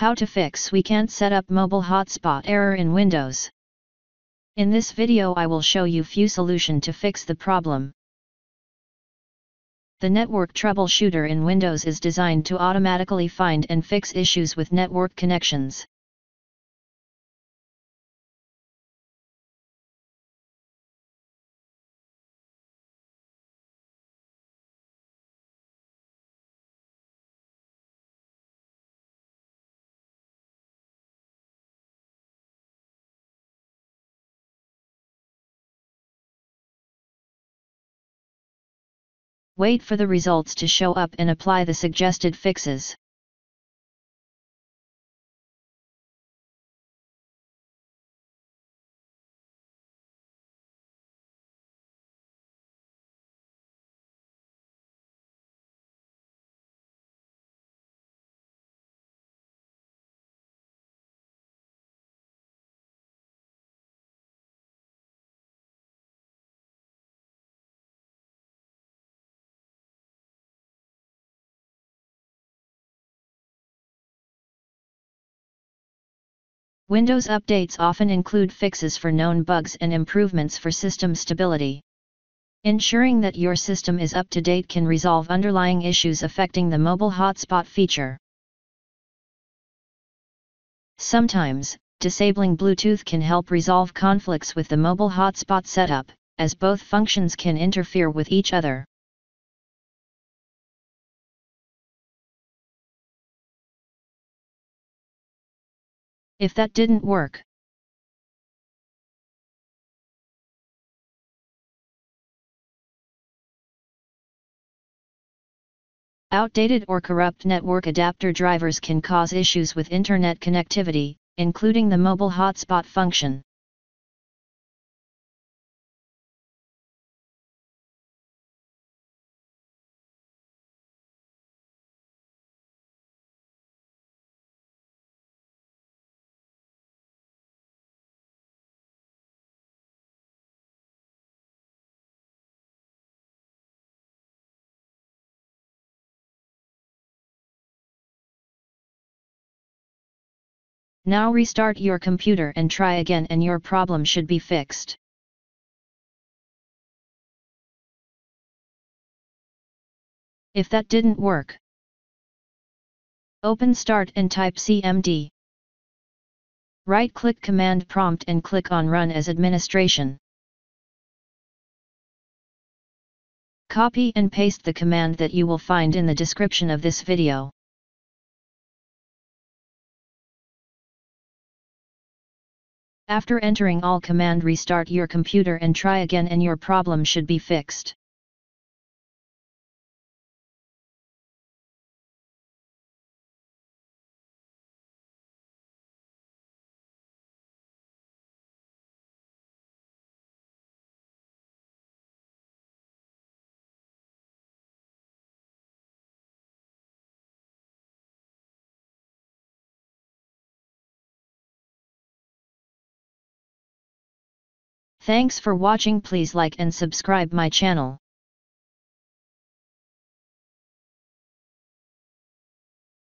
How to fix we can't set up mobile hotspot error in Windows. In this video I will show you few solution to fix the problem. The Network Troubleshooter in Windows is designed to automatically find and fix issues with network connections. Wait for the results to show up and apply the suggested fixes. Windows updates often include fixes for known bugs and improvements for system stability. Ensuring that your system is up to date can resolve underlying issues affecting the mobile hotspot feature. Sometimes, disabling Bluetooth can help resolve conflicts with the mobile hotspot setup, as both functions can interfere with each other. If that didn't work, Outdated or corrupt network adapter drivers can cause issues with Internet connectivity, including the mobile hotspot function. Now restart your computer and try again and your problem should be fixed. If that didn't work, open Start and type CMD. Right-click Command Prompt and click on Run as Administration. Copy and paste the command that you will find in the description of this video. After entering all command restart your computer and try again and your problem should be fixed. Thanks for watching please like and subscribe my channel.